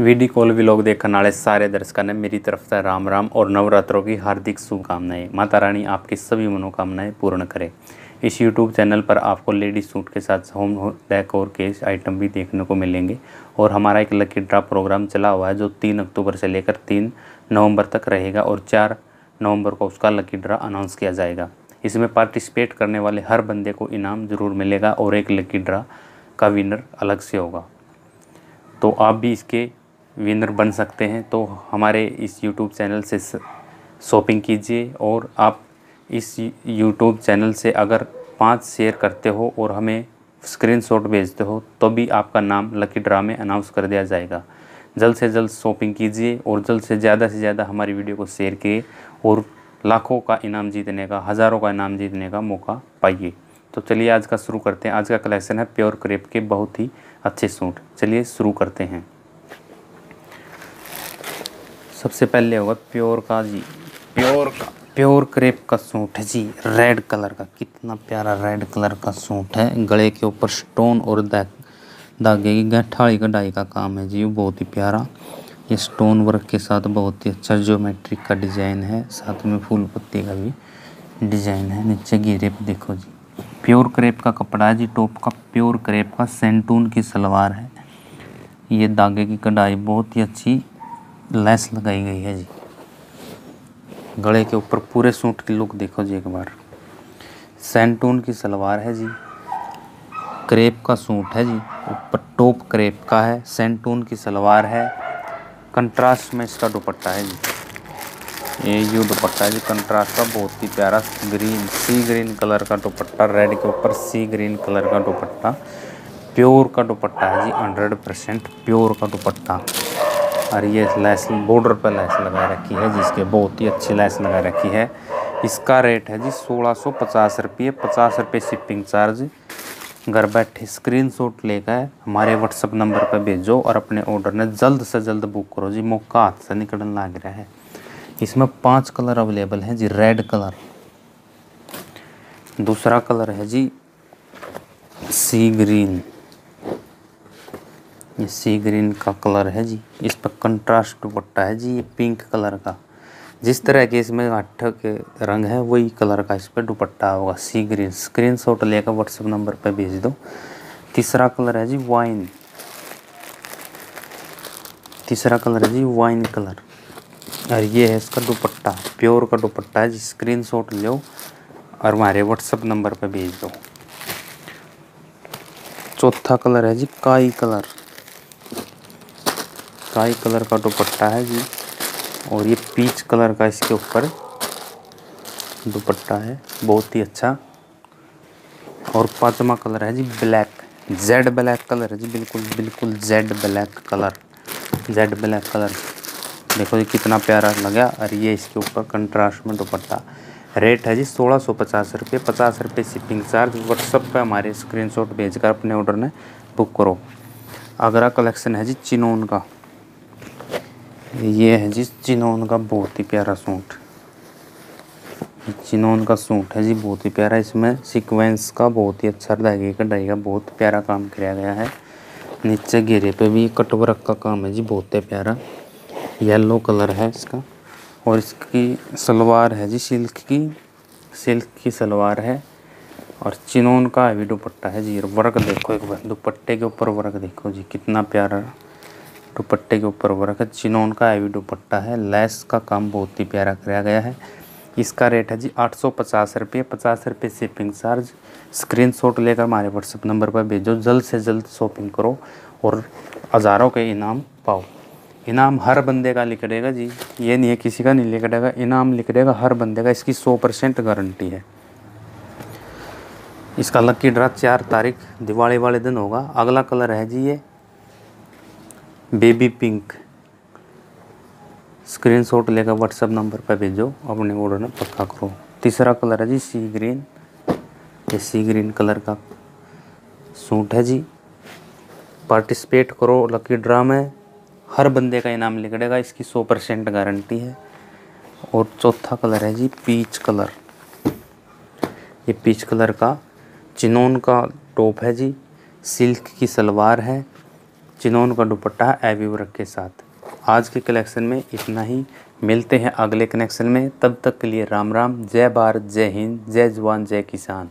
VD call vlog देखने वाले सारे दर्शकों ने मेरी तरफ़ से राम राम और नवरात्रों की हार्दिक शुभकामनाएँ। माता रानी आपकी सभी मनोकामनाएँ पूर्ण करे। इस यूट्यूब चैनल पर आपको लेडीज़ सूट के साथ होम डेक और केस आइटम भी देखने को मिलेंगे। और हमारा एक लकी ड्रा प्रोग्राम चला हुआ है, जो तीन अक्टूबर से लेकर तीन नवंबर तक रहेगा और चार नवंबर को उसका लकी ड्रा अनाउंस किया जाएगा। इसमें पार्टिसिपेट करने वाले हर बंदे को इनाम ज़रूर मिलेगा और एक लकी ड्रा का विनर अलग से होगा। तो आप भी इसके विनर बन सकते हैं तो हमारे इस यूट्यूब चैनल से शॉपिंग कीजिए और आप इस यूट्यूब चैनल से अगर पाँच शेयर करते हो और हमें स्क्रीनशॉट भेजते हो तो भी आपका नाम लकी ड्रा में अनाउंस कर दिया जाएगा। जल्द से जल्द शॉपिंग कीजिए और जल्द से ज़्यादा से ज़्यादा हमारी वीडियो को शेयर किए और लाखों का इनाम जीतने का, हज़ारों का इनाम जीतने का मौका पाइए। तो चलिए आज का शुरू करते हैं। आज का कलेक्शन है प्योर क्रेप के बहुत ही अच्छे सूट। चलिए शुरू करते हैं। सबसे पहले होगा प्योर का जी। प्योर का। प्योर क्रेप का सूट है जी। रेड कलर का। कितना प्यारा रेड कलर का सूट है। गले के ऊपर स्टोन और धागे की गठाड़ी कढ़ाई का काम है जी। बहुत ही प्यारा। ये स्टोन वर्क के साथ बहुत ही अच्छा ज्योमेट्रिक का डिज़ाइन है। साथ में फूल पत्ती का भी डिज़ाइन है। नीचे घेरे पे देखो जी। प्योर क्रेप का कपड़ा है जी। टॉप का प्योर क्रेप का सेंटून की सलवार है। ये धागे की कढ़ाई बहुत ही अच्छी लेस लगाई गई है जी। गले के ऊपर पूरे सूट की लुक देखो जी एक बार। सेंटून की सलवार है जी। क्रेप का सूट है जी। ऊपर टॉप क्रेप का है। सेंटून की सलवार है। कंट्रास्ट में इसका दुपट्टा है जी। ये यू दुपट्टा है जी, कंट्रास्ट का बहुत ही प्यारा ग्रीन, सी ग्रीन कलर का दुपट्टा, रेड के ऊपर सी ग्रीन कलर का दुपट्टा। प्योर का दुपट्टा है जी, हंड्रेड परसेंट प्योर का दुपट्टा। और ये लैस, बॉर्डर पर लैस लगा रखी है, जिसके बहुत ही अच्छी लैस लगा रखी है। इसका रेट है जी सोलह सौ पचास रुपये पचास रुपये शिपिंग चार्ज। घर बैठे स्क्रीन शॉट लेकर हमारे व्हाट्सअप नंबर पर भेजो और अपने ऑर्डर ने जल्द से जल्द बुक करो जी। मौका हाथ से निकलने लग रहा है। इसमें पाँच कलर अवेलेबल हैं जी, रेड कलर। दूसरा कलर है जी, सी ग्रीन। ये सी ग्रीन का कलर है जी। इस पर कंट्रास्ट दुपट्टा है जी, ये पिंक कलर का। जिस तरह के इसमें अट्ठ के रंग है, वही कलर का इस पर दुपट्टा होगा, सी ग्रीन। स्क्रीन शॉट लेकर व्हाट्सएप नंबर पर भेज दो। तीसरा कलर है जी वाइन। तीसरा कलर है जी वाइन कलर। और ये है इसका दुपट्टा, प्योर का दुपट्टा है जी। स्क्रीन शॉट लो और हमारे व्हाट्सएप नंबर पर भेज दो। चौथा कलर है जी काई कलर। काई कलर का दुपट्टा है जी। और ये पीच कलर का इसके ऊपर दुपट्टा है। बहुत ही अच्छा। और पांचवा कलर है जी, ब्लैक। जेड ब्लैक कलर है जी, बिल्कुल बिल्कुल jet black colour. Jet black colour. देखो जी, कितना प्यारा लगा। और ये इसके ऊपर कंट्रास्ट में दुपट्टा। रेट है जी सोलह सौ पचास रुपये। पचास रुपये शिपिंग चार्ज। व्हाट्सअप पे हमारे स्क्रीनशॉट भेजकर अपने ऑर्डर में बुक करो। अगला कलेक्शन है जी चिनोन का। ये है जी चिनोन का बहुत ही प्यारा सूट। चिनोन का सूट है जी, बहुत ही प्यारा। इसमें सीक्वेंस का बहुत ही अच्छा धागे कढ़ाई का बहुत प्यारा काम किया गया है। नीचे घेरे पे भी कटवर्क का काम है जी, बहुत ही प्यारा। येलो कलर है इसका। और इसकी सलवार है जी, सिल्क की। सिल्क की सलवार है। और चिनोन का भी दुपट्टा है जी वर्क देखो एक बार, दुपट्टे के ऊपर वर्क देखो जी, कितना प्यारा। दुपट्टे के ऊपर वर्क है चिनोन का हैवी दुपट्टा है। लेस का काम बहुत ही प्यारा कराया गया है। इसका रेट है जी आठ सौ पचास रुपये। पचास रुपये शिपिंग चार्ज। स्क्रीन शॉट लेकर हमारे व्हाट्सएप नंबर पर भेजो। जल्द से जल्द शॉपिंग करो और हज़ारों के इनाम पाओ। इनाम हर बंदे का देगा जी। ये नहीं है किसी का नहीं देगा। इनाम लिख देगा हर बंदे का। इसकी सौ परसेंट गारंटी है। इसका लक्की ड्रा चार तारीख, दिवाली वाले दिन होगा। अगला कलर है जी ये। Baby pink. स्क्रीन शॉट लेकर व्हाट्सएप नंबर पर भेजो, अपने ऑर्डर में पक्का करो। तीसरा कलर है जी सी ग्रीन ये सी ग्रीन कलर का सूट है जी। पार्टिसिपेट करो लकी ड्रा में। हर बंदे का इनाम निकलेगा, इसकी सौ परसेंट गारंटी है। और चौथा कलर है जी पीच कलर ये पीच कलर का चिनोन का टॉप है जी। सिल्क की सलवार है। चिनोन का दुपट्टा एवी वर्क के साथ। आज के कलेक्शन में इतना ही। मिलते हैं अगले कनेक्शन में। तब तक के लिए राम राम। जय भारत, जय हिंद, जय जवान, जय किसान।